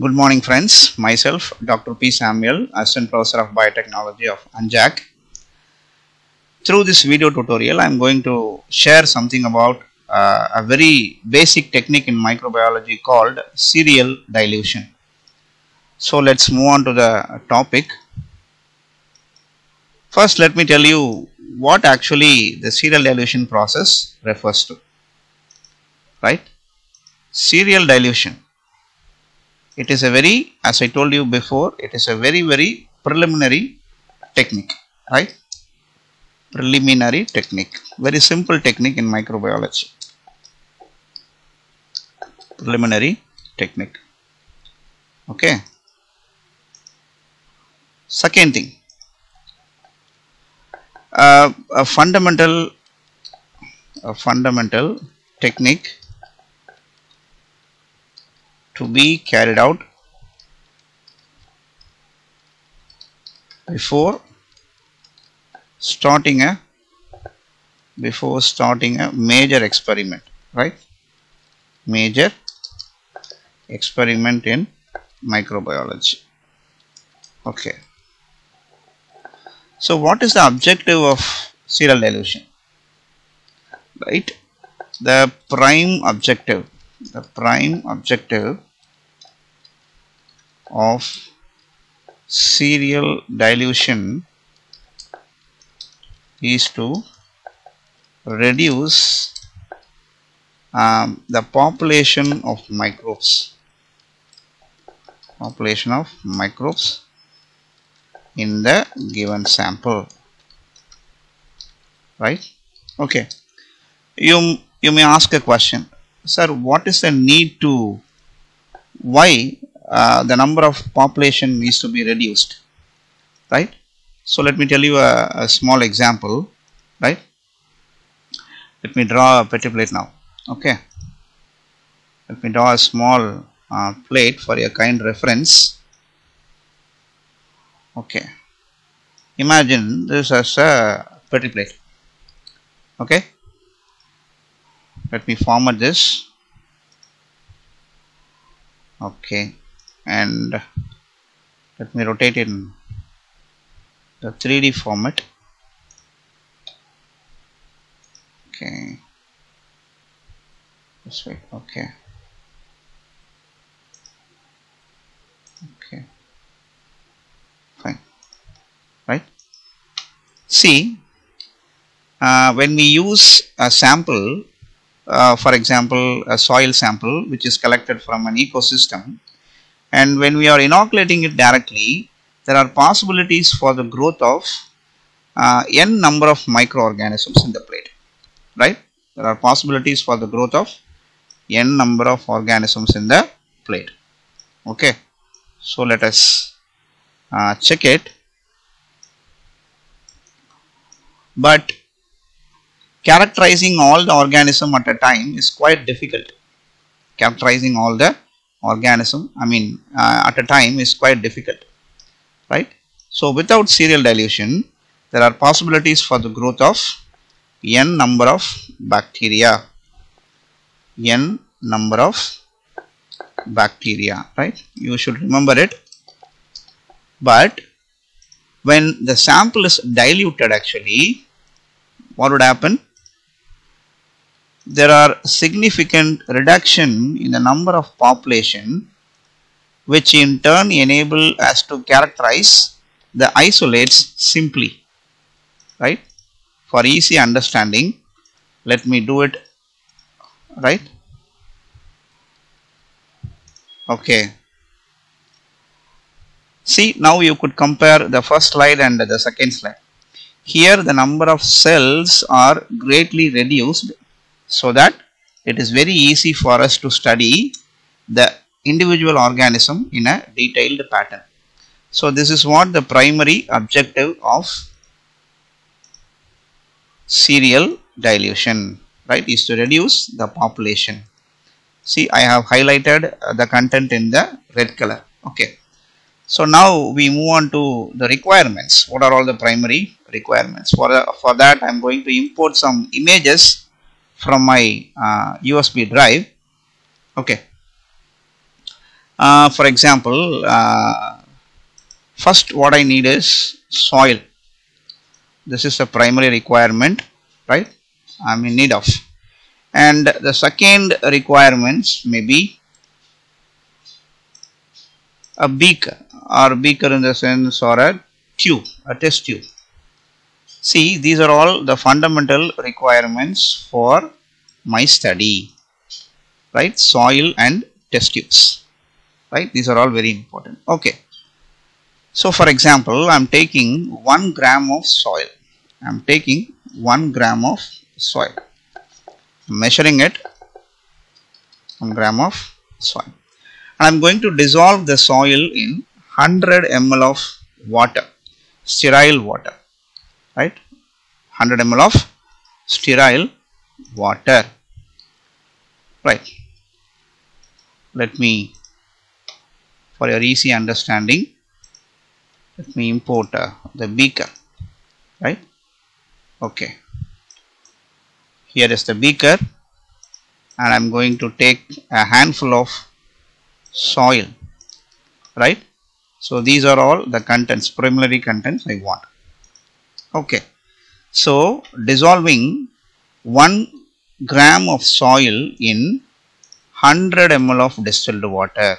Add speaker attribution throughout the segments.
Speaker 1: Good morning friends, myself Dr. P. Samuel, Assistant Professor of Biotechnology of ANJAC. Through this video tutorial, I am going to share something about uh, a very basic technique in microbiology called serial dilution. So let's move on to the topic. First let me tell you what actually the serial dilution process refers to. Right? Serial dilution it is a very as I told you before it is a very very preliminary technique right? Preliminary technique. Very simple technique in microbiology. Preliminary technique. Okay? Second thing. Uh, a fundamental a fundamental technique to be carried out before starting a before starting a major experiment right? Major experiment in microbiology. Okay. So what is the objective of serial dilution? Right? The prime objective the prime objective of serial dilution is to reduce um, the population of microbes. Population of microbes in the given sample. Right? Okay. You you may ask a question sir what is the need to why uh, the number of population needs to be reduced? Right? So let me tell you a, a small example right? Let me draw a petri plate now okay? Let me draw a small uh, plate for your kind reference. Okay. Imagine this as a petri plate okay let me format this. Okay. And let me rotate in the 3d format. Okay. This way. Okay. Okay. Fine. Right? See uh, when we use a sample uh, for example a soil sample which is collected from an ecosystem. And when we are inoculating it directly there are possibilities for the growth of uh, n number of microorganisms in the plate right? There are possibilities for the growth of n number of organisms in the plate. Okay. So let us uh, check it. But characterizing all the organism at a time is quite difficult. Characterizing all the organism I mean uh, at a time is quite difficult right? So without serial dilution there are possibilities for the growth of n number of bacteria. n number of bacteria right? You should remember it. But when the sample is diluted actually what would happen there are significant reduction in the number of population which in turn enable us to characterize the isolates simply right? For easy understanding let me do it right? Okay. See now you could compare the first slide and the second slide. Here the number of cells are greatly reduced so that it is very easy for us to study the individual organism in a detailed pattern. So this is what the primary objective of serial dilution right is to reduce the population. See I have highlighted uh, the content in the red color okay. So now we move on to the requirements. What are all the primary requirements? For, the, for that I am going to import some images from my uh, USB drive. Okay. uh, for example uh, first what I need is soil this is a primary requirement right I'm in need of and the second requirements may be a beaker or beaker in the sense or a tube a test tube see these are all the fundamental requirements for my study right? Soil and test tubes right? These are all very important. Okay. So for example I'm taking 1 gram of soil. I'm taking 1 gram of soil. Measuring it 1 gram of soil. And I'm going to dissolve the soil in 100 ml of water sterile water right? 100 ml of sterile water right? Let me for your easy understanding let me import uh, the beaker right? Okay. Here is the beaker and I'm going to take a handful of soil right? So these are all the contents preliminary contents I want okay. So dissolving 1 gram of soil in 100 ml of distilled water.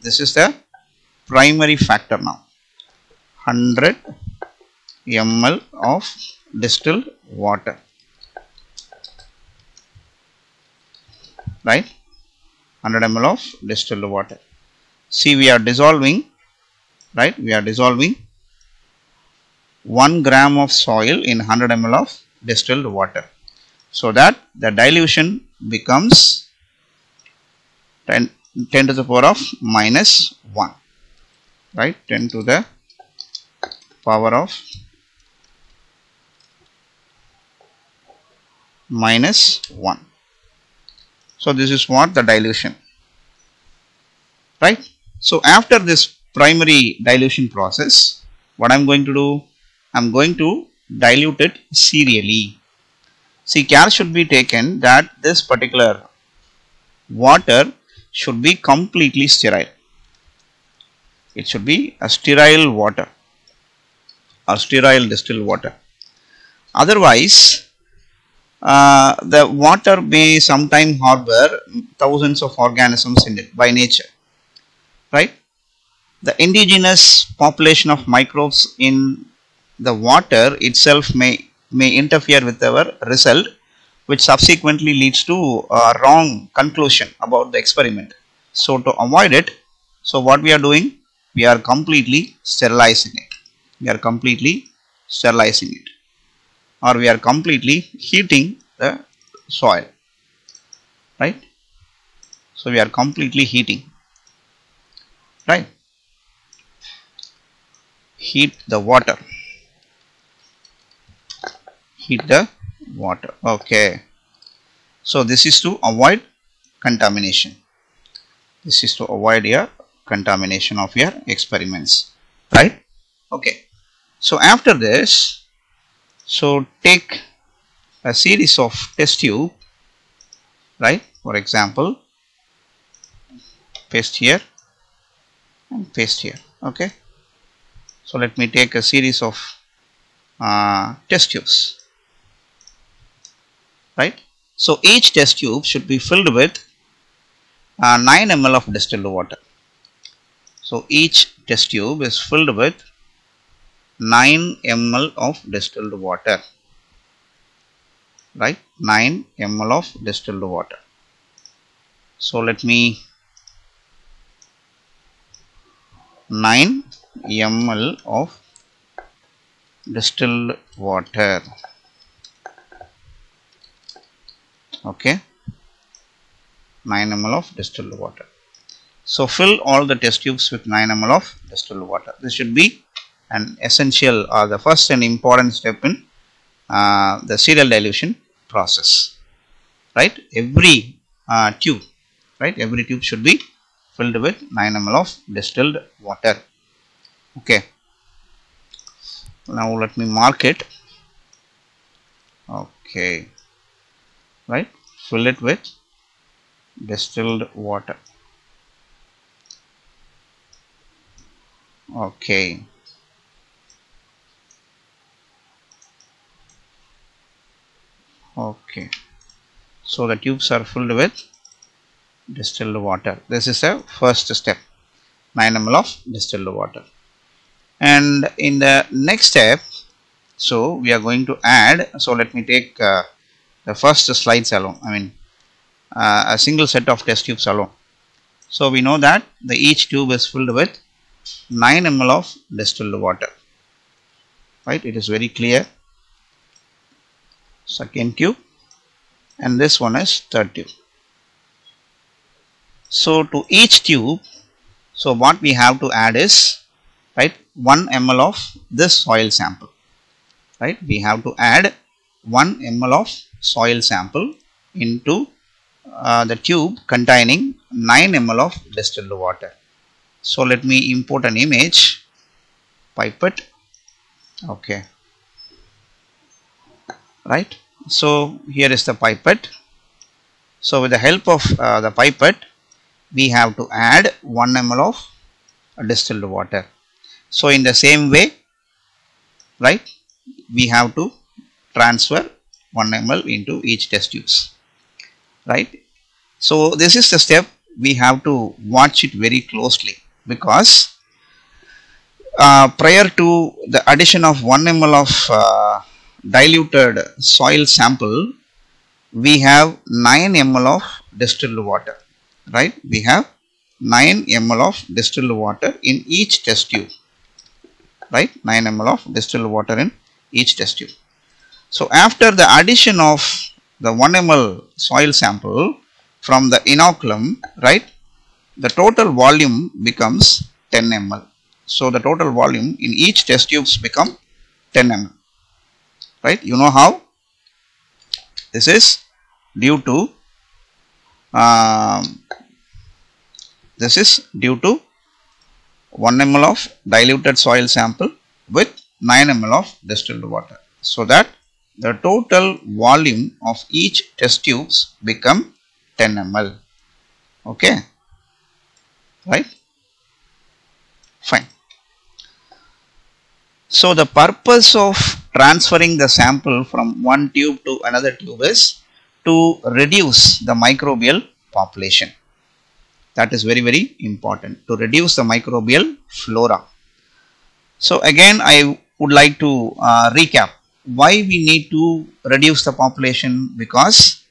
Speaker 1: This is the primary factor now. 100 ml of distilled water. Right? 100 ml of distilled water. See we are dissolving right? We are dissolving 1 gram of soil in 100 ml of distilled water. So that the dilution becomes 10, 10 to the power of minus 1 right? 10 to the power of minus 1 so this is what the dilution right? So after this primary dilution process what I'm going to do I'm going to dilute it serially. See care should be taken that this particular water should be completely sterile. It should be a sterile water or sterile distilled water. Otherwise uh, the water may sometime harbor thousands of organisms in it by nature right? The indigenous population of microbes in the water itself may may interfere with our result which subsequently leads to a wrong conclusion about the experiment. So to avoid it so what we are doing? We are completely sterilizing it. We are completely sterilizing it. Or we are completely heating the soil. Right? So we are completely heating. Right? Heat the water heat the water. Okay. So this is to avoid contamination. This is to avoid your contamination of your experiments. Right? Okay. So after this so take a series of test tube right? For example paste here and paste here. Okay? So let me take a series of uh, test tubes right? So each test tube should be filled with uh, 9 ml of distilled water. So each test tube is filled with 9 ml of distilled water. Right? 9 ml of distilled water. So let me 9 ml of distilled water okay? 9 ml of distilled water. So fill all the test tubes with 9 ml of distilled water. This should be an essential or the first and important step in uh, the serial dilution process. Right? Every uh, tube right? Every tube should be filled with 9 ml of distilled water. Okay? Now let me mark it. Okay right? Fill it with distilled water. Okay. Okay. So the tubes are filled with distilled water. This is the first step. 9 ml of distilled water. And in the next step so we are going to add so let me take uh, the first slides alone I mean uh, a single set of test tubes alone so we know that the each tube is filled with 9 ml of distilled water. Right? It is very clear. Second tube. And this one is third tube. So to each tube so what we have to add is right 1 ml of this soil sample. Right? We have to add 1 ml of soil sample into uh, the tube containing 9 ml of distilled water. So let me import an image. Pipette okay. Right? So here is the pipette so with the help of uh, the pipette we have to add 1 ml of distilled water. So in the same way right we have to transfer 1 ml into each test tubes. Right? So this is the step we have to watch it very closely because uh, prior to the addition of 1 ml of uh, diluted soil sample we have 9 ml of distilled water. Right? We have 9 ml of distilled water in each test tube. Right? 9 ml of distilled water in each test tube so after the addition of the 1 ml soil sample from the inoculum right the total volume becomes 10 ml. So the total volume in each test tubes become 10 ml right? You know how? This is due to um, this is due to 1 ml of diluted soil sample with 9 ml of distilled water. So that the total volume of each test tubes become 10 ml. Okay? Right? Fine. So the purpose of transferring the sample from one tube to another tube is to reduce the microbial population. That is very very important to reduce the microbial flora. So again i would like to uh, recap why we need to reduce the population? Because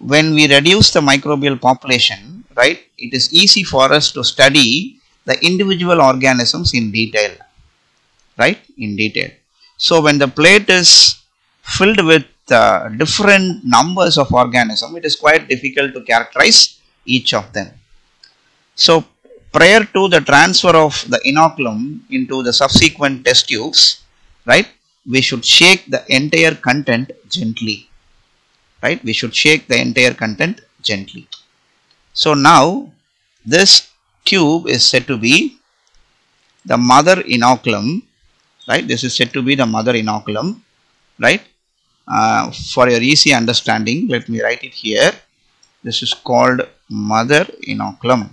Speaker 1: when we reduce the microbial population right it is easy for us to study the individual organisms in detail right in detail. So when the plate is filled with uh, different numbers of organisms it is quite difficult to characterize each of them. So prior to the transfer of the inoculum into the subsequent test tubes right we should shake the entire content gently right? We should shake the entire content gently. So now this tube is said to be the mother inoculum right? This is said to be the mother inoculum right? Uh, for your easy understanding let me write it here. This is called mother inoculum.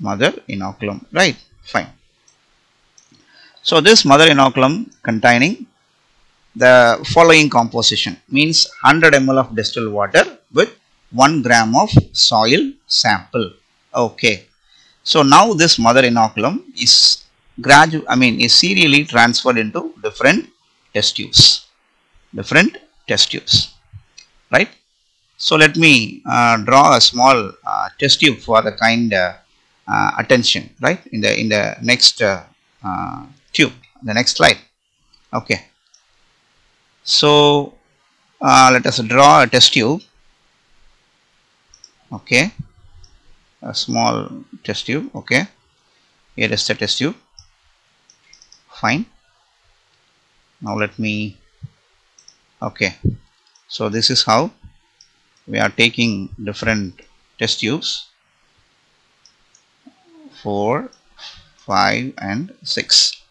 Speaker 1: Mother inoculum right? Fine so this mother inoculum containing the following composition means 100 ml of distilled water with 1 gram of soil sample. Okay. So now this mother inoculum is gradu I mean is serially transferred into different test tubes different test tubes right? So let me uh, draw a small uh, test tube for the kind uh, uh attention. Right? In the in the next uh, uh, tube the next slide. Okay. So uh, let us draw a test tube. Okay. A small test tube. Okay. Here is the test tube. Fine. Now let me okay. So this is how we are taking different test tubes. 4 5 and 6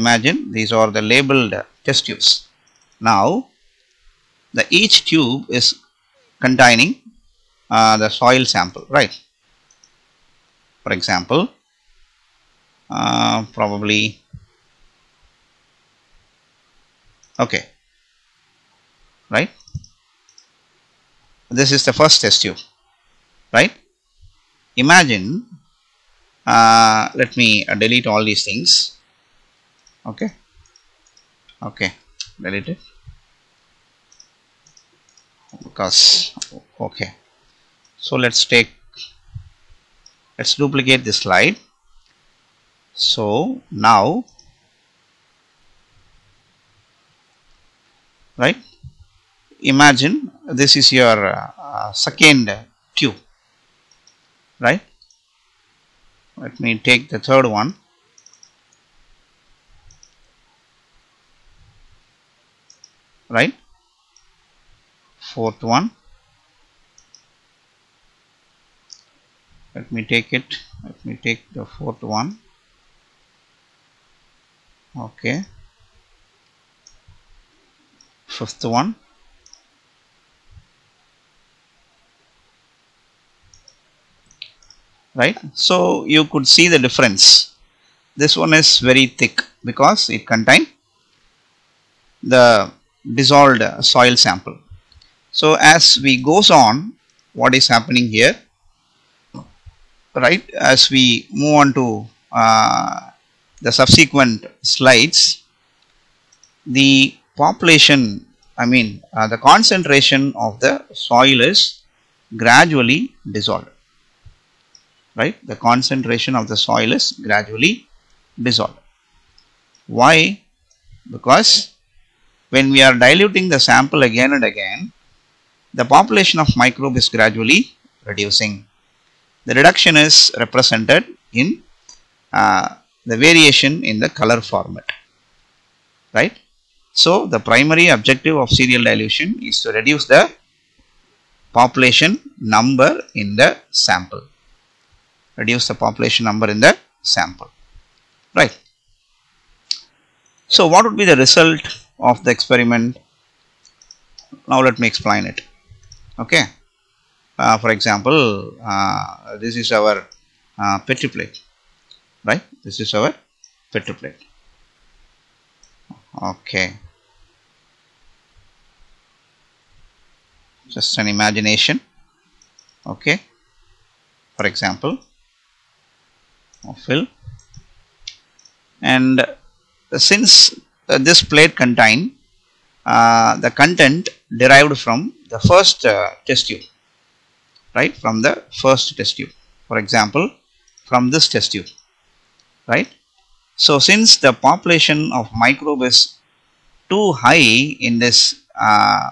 Speaker 1: imagine these are the labeled test tubes. Now the each tube is containing uh, the soil sample right? For example uh, probably okay right? This is the first test tube right? Imagine uh, let me uh, delete all these things okay. Okay. Delete it because okay. So let's take let's duplicate this slide. So now right? Imagine this is your uh, second tube right? Let me take the third one right? Fourth one. Let me take it. Let me take the fourth one. Okay. Fifth one. Right? So you could see the difference. This one is very thick because it contain the dissolved soil sample. So as we goes on what is happening here? Right as we move on to uh, the subsequent slides the population I mean uh, the concentration of the soil is gradually dissolved. Right the concentration of the soil is gradually dissolved. Why? Because when we are diluting the sample again and again the population of microbe is gradually reducing. The reduction is represented in uh, the variation in the color format. Right? So the primary objective of serial dilution is to reduce the population number in the sample. Reduce the population number in the sample. Right? So what would be the result of the experiment. Now let me explain it. Okay. Uh, for example uh, this is our uh, petri plate right? This is our petri plate. Okay. Just an imagination. Okay. For example fill. And since uh, this plate contain uh, the content derived from the first uh, test tube right? From the first test tube. For example from this test tube right? So since the population of microbe is too high in this uh,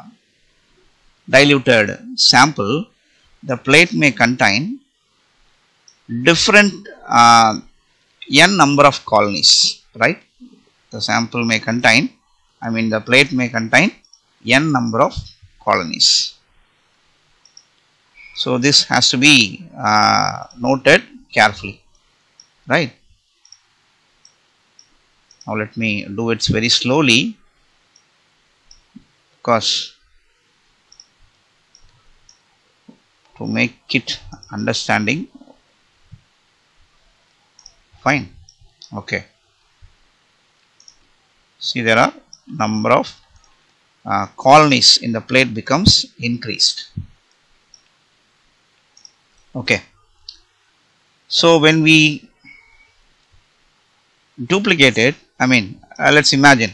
Speaker 1: diluted sample the plate may contain different uh, n number of colonies right the sample may contain I mean the plate may contain n number of colonies. So this has to be uh, noted carefully right? Now let me do it very slowly because to make it understanding fine. Okay see there are number of uh, colonies in the plate becomes increased. Okay. So when we duplicate it I mean uh, let's imagine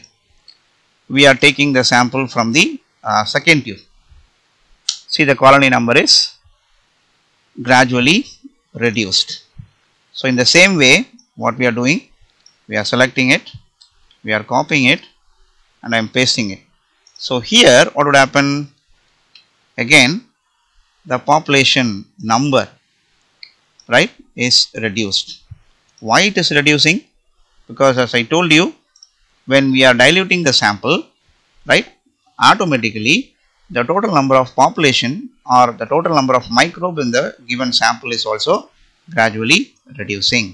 Speaker 1: we are taking the sample from the uh, second tube. See the colony number is gradually reduced. So in the same way what we are doing we are selecting it we are copying it and I am pasting it. So here what would happen? Again the population number right is reduced. Why it is reducing? Because as I told you when we are diluting the sample right automatically the total number of population or the total number of microbe in the given sample is also gradually reducing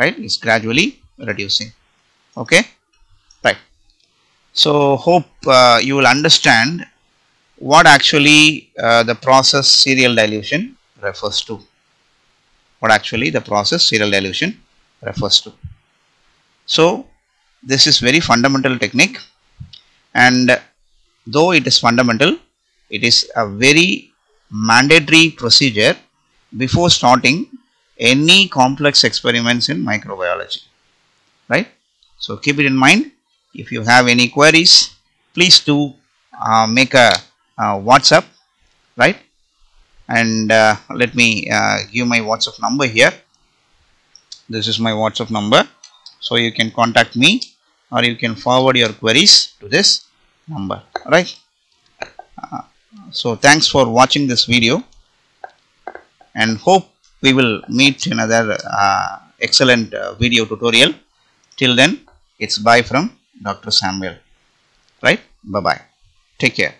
Speaker 1: right is gradually reducing. Okay right. So hope uh, you will understand what actually uh, the process serial dilution refers to. What actually the process serial dilution refers to. So this is very fundamental technique and though it is fundamental it is a very mandatory procedure before starting any complex experiments in microbiology. Right? So keep it in mind if you have any queries please do uh, make a uh, whatsapp right? And uh, let me uh, give my whatsapp number here. This is my whatsapp number. So you can contact me or you can forward your queries to this number right? Uh, so thanks for watching this video and hope we will meet another uh, excellent video tutorial. Till then it's bye from dr samuel. Right? Bye bye take care